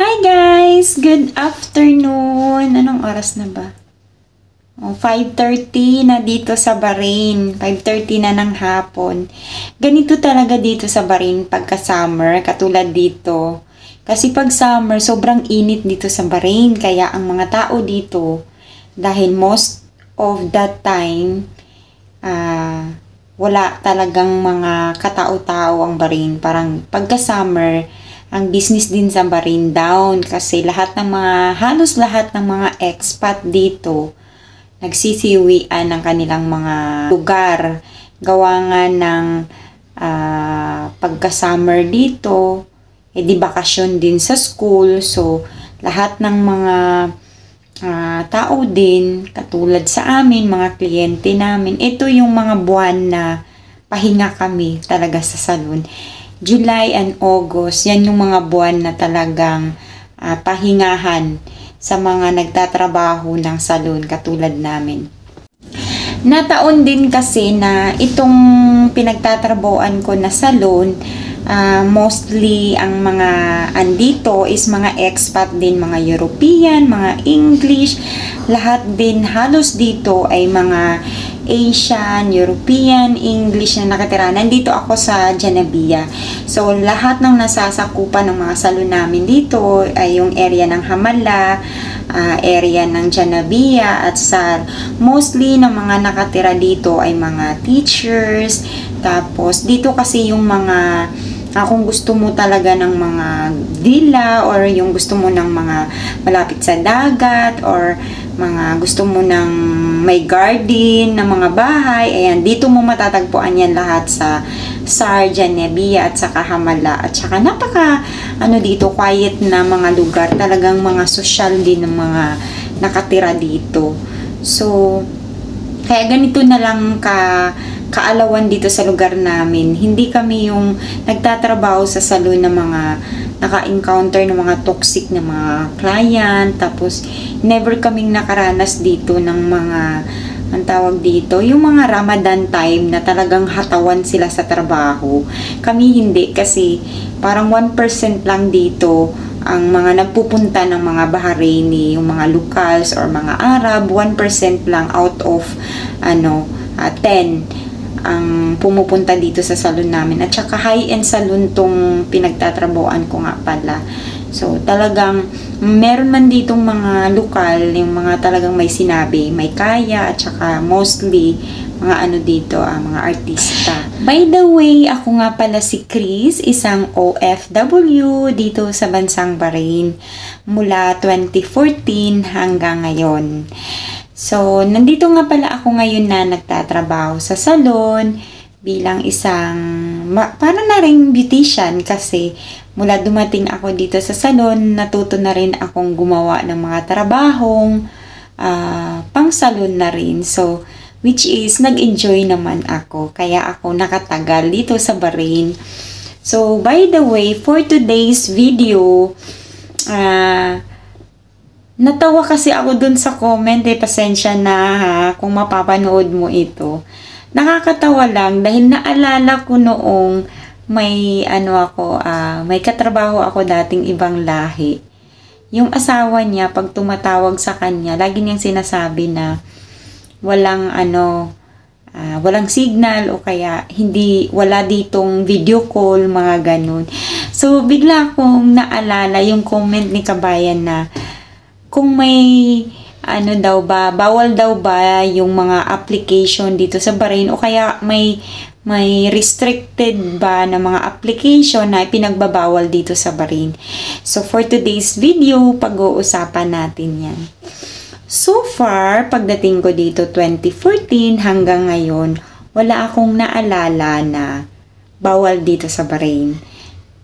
Hi guys! Good afternoon! Anong oras na ba? Oh, 5.30 na dito sa Bahrain. 5.30 na ng hapon. Ganito talaga dito sa Bahrain pagka summer, katulad dito. Kasi pag summer, sobrang init dito sa Bahrain. Kaya ang mga tao dito, dahil most of that time, ah, wala talagang mga katao-tao ang Bahrain. Parang pagka summer, ang business din sa Bahrain down kasi lahat ng mga, halos lahat ng mga expat dito, nagsisiwian ng kanilang mga lugar. Gawa nga ng uh, pagka-summer dito, eh di bakasyon din sa school. So, lahat ng mga uh, tao din, katulad sa amin, mga kliyente namin, ito yung mga buwan na pahinga kami talaga sa salon. July and August, yan yung mga buwan na talagang uh, pahingahan sa mga nagtatrabaho ng salon katulad namin. Nataon din kasi na itong pinagtatrabuan ko na salon, uh, mostly ang mga andito is mga expat din, mga European, mga English, lahat din halos dito ay mga Asian, European, English na nakatira. Nandito ako sa Janabia. So, lahat ng nasasakupan ng mga salon namin dito ay yung area ng Hamala, uh, area ng Janabia at sa mostly ng mga nakatira dito ay mga teachers. Tapos, dito kasi yung mga uh, kung gusto mo talaga ng mga villa or yung gusto mo ng mga malapit sa dagat or mga gusto mo ng may garden na mga bahay, ayan, dito mo matatagpuan yan lahat sa Sarja, Nebia at saka Hamala at saka napaka ano dito, quiet na mga lugar, talagang mga social din ng mga nakatira dito. So, kaya ganito na lang ka kaalawan dito sa lugar namin. Hindi kami yung nagtatrabaho sa salon ng mga naka-encounter ng mga toxic na mga client. Tapos, never kaming nakaranas dito ng mga ang tawag dito, yung mga Ramadan time na talagang hatawan sila sa trabaho. Kami hindi kasi parang 1% lang dito ang mga nagpupunta ng mga Bahraini, yung mga locals or mga Arab, 1% lang out of ano, uh, 10 ang pumupunta dito sa salon namin. At saka high-end salon tong pinagtatrabuan ko nga pala. So, talagang meron man ditong mga lokal, yung mga talagang may sinabi, may kaya, at saka mostly mga ano dito, ah, mga artista. By the way, ako nga pala si Chris, isang OFW dito sa bansang Bahrain mula 2014 hanggang ngayon. So, nandito nga pala ako ngayon na nagtatrabaho sa salon bilang isang, para na rin beautician kasi mula dumating ako dito sa salon, natuto na rin akong gumawa ng mga trabahong uh, pang salon na rin. So, which is, nag-enjoy naman ako. Kaya ako nakatagal dito sa Bahrain. So, by the way, for today's video, uh, Natawa kasi ako dun sa comment, eh, pasensya na ha, kung mapapanood mo ito. Nakakatawa lang dahil naalala ko noong may ano ako, uh, may katrabaho ako dating ibang lahi. Yung asawa niya, pag tumatawag sa kanya, lagi niyang sinasabi na walang ano, uh, walang signal o kaya hindi, wala ditong video call, mga ganun. So, bigla akong naalala yung comment ni Kabayan na kung may ano daw ba, bawal daw ba yung mga application dito sa Bahrain o kaya may may restricted ba na mga application na pinagbabawal dito sa Bahrain. So for today's video, pag-uusapan natin yan. So far, pagdating ko dito 2014 hanggang ngayon, wala akong naalala na bawal dito sa Bahrain.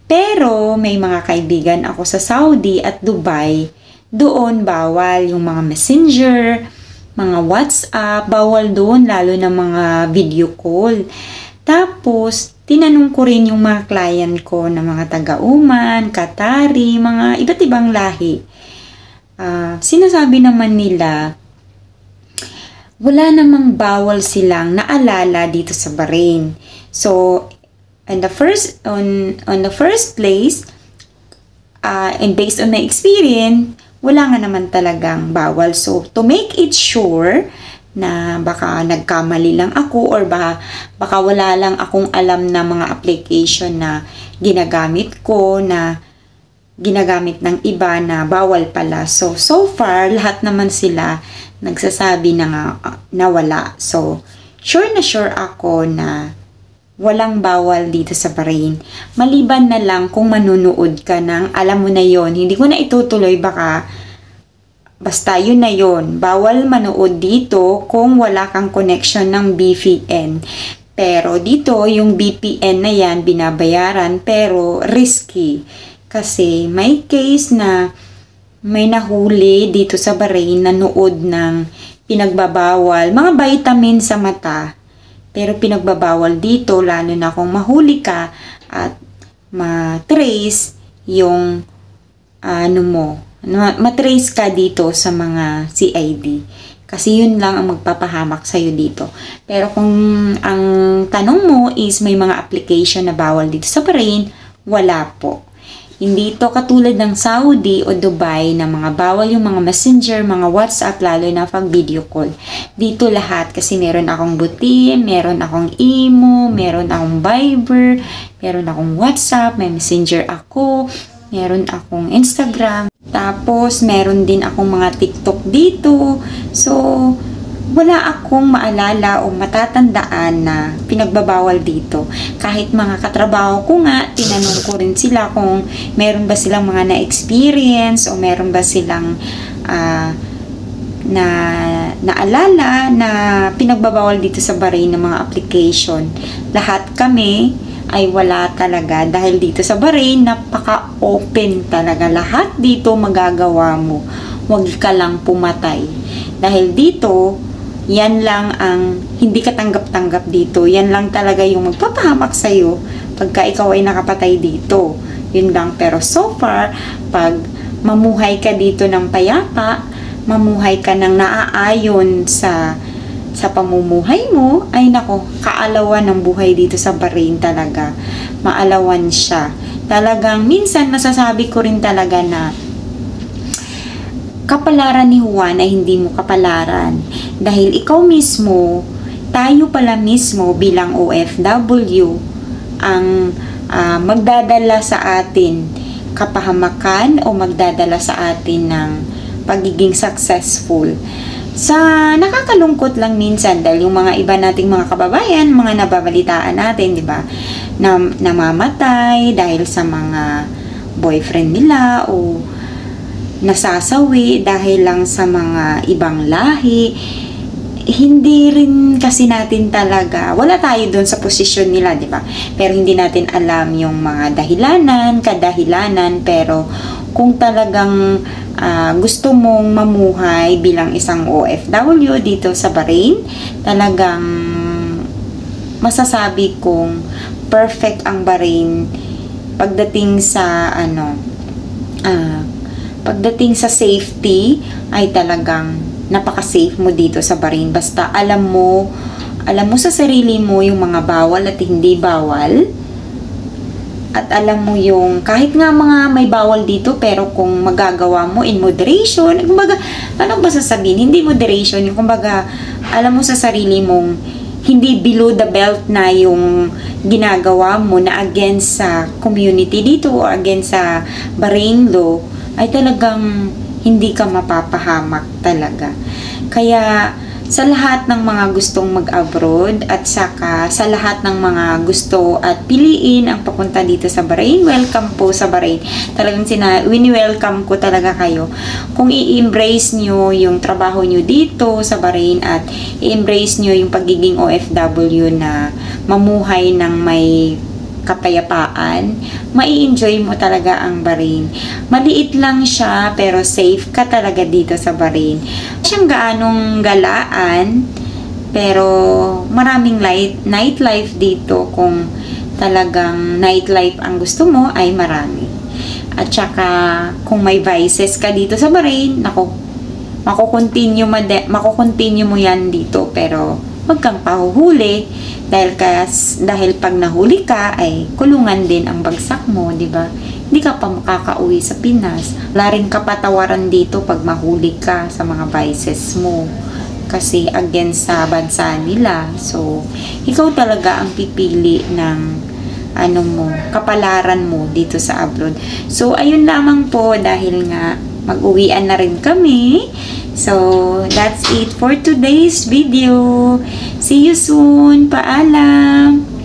Pero may mga kaibigan ako sa Saudi at Dubai doon bawal yung mga messenger, mga WhatsApp, bawal doon lalo na mga video call. Tapos, tinanong ko rin yung mga client ko na mga taga-uman, Katari, mga iba't ibang lahi. Uh, sinasabi naman nila, wala namang bawal silang naalala dito sa Bahrain. So, in the first on on the first place, uh, and based on my experience, wala nga naman talagang bawal. So, to make it sure na baka nagkamali lang ako or baka, baka wala lang akong alam na mga application na ginagamit ko na ginagamit ng iba na bawal pala. So, so far, lahat naman sila nagsasabi na nga uh, na wala. So, sure na sure ako na walang bawal dito sa Bahrain. Maliban na lang kung manunood ka ng alam mo na yon Hindi ko na itutuloy baka Basta yun na yun. Bawal manood dito kung wala kang connection ng VPN. Pero dito, yung VPN na yan, binabayaran pero risky. Kasi may case na may nahuli dito sa Bahrain na nood ng pinagbabawal, mga vitamin sa mata. Pero pinagbabawal dito, lalo na kung mahuli ka at ma-trace yung ano mo, matrace ka dito sa mga CID. Kasi yun lang ang magpapahamak sa'yo dito. Pero kung ang tanong mo is may mga application na bawal dito sa Bahrain, wala po. Hindi ito katulad ng Saudi o Dubai na mga bawal yung mga messenger, mga WhatsApp, lalo na pag video call. Dito lahat kasi meron akong buti, meron akong imo, meron akong Viber, meron akong WhatsApp, may messenger ako, meron akong Instagram. Tapos, meron din akong mga TikTok dito. So, wala akong maalala o matatandaan na pinagbabawal dito. Kahit mga katrabaho ko nga, tinanong ko rin sila kung meron ba silang mga na-experience o meron ba silang uh, na naalala na pinagbabawal dito sa Bahrain ng mga application. Lahat kami ay wala talaga dahil dito sa Bahrain napaka-open talaga lahat dito magagawa mo huwag ka lang pumatay dahil dito yan lang ang hindi ka tanggap-tanggap dito yan lang talaga yung magpapahamak sa'yo pagka ikaw ay nakapatay dito yun lang pero so far pag mamuhay ka dito ng payapa mamuhay ka ng naaayon sa sa pamumuhay mo, ay nako, kaalawan ng buhay dito sa Bahrain talaga. Maalawan siya. Talagang minsan masasabi ko rin talaga na kapalaran ni Juan ay hindi mo kapalaran. Dahil ikaw mismo, tayo pala mismo bilang OFW ang uh, magdadala sa atin kapahamakan o magdadala sa atin ng pagiging successful. Sa nakakalungkot lang minsan dahil yung mga iba nating mga kababayan, mga nababalitaan natin, di ba? Na, namamatay dahil sa mga boyfriend nila o nasasawi dahil lang sa mga ibang lahi. Hindi rin kasi natin talaga, wala tayo doon sa posisyon nila, di ba? Pero hindi natin alam yung mga dahilanan, kadahilanan, pero kung talagang uh, gusto mong mamuhay bilang isang OFW dito sa Bahrain, talagang masasabi kong perfect ang Bahrain pagdating sa ano uh, pagdating sa safety ay talagang napaka-safe mo dito sa Bahrain. Basta alam mo alam mo sa sarili mo yung mga bawal at hindi bawal. At alam mo yung kahit nga mga may bawal dito pero kung magagawa mo in moderation kumbaga ano ba sasabihin? Hindi moderation kumbaga alam mo sa sarili mong hindi below the belt na yung ginagawa mo na against sa community dito or against sa Bahrain law ay talagang hindi ka mapapahamak talaga kaya sa lahat ng mga gustong mag-abroad at saka sa lahat ng mga gusto at piliin ang papunta dito sa Bahrain, welcome po sa Bahrain. Talagang sina, wini-welcome ko talaga kayo. Kung i-embrace nyo yung trabaho nyo dito sa Bahrain at i-embrace nyo yung pagiging OFW na mamuhay ng may kapayapaan, mai-enjoy mo talaga ang Bahrain. Maliit lang siya, pero safe ka talaga dito sa Bahrain. Siyang gaanong galaan, pero maraming light, nightlife dito kung talagang nightlife ang gusto mo ay marami. At saka kung may vices ka dito sa Bahrain, nako, makukontinue mo, makukontinue mo yan dito pero wag kang pahuhuli dahil kas dahil pag nahuli ka ay kulungan din ang bagsak mo, 'di ba? hindi ka pa makakauwi sa Pinas. Wala rin kapatawaran dito pag mahuli ka sa mga vices mo. Kasi against sa bansa nila. So, ikaw talaga ang pipili ng ano mo, kapalaran mo dito sa abroad. So, ayun lamang po dahil nga mag-uwian na rin kami. So, that's it for today's video. See you soon. Paalam.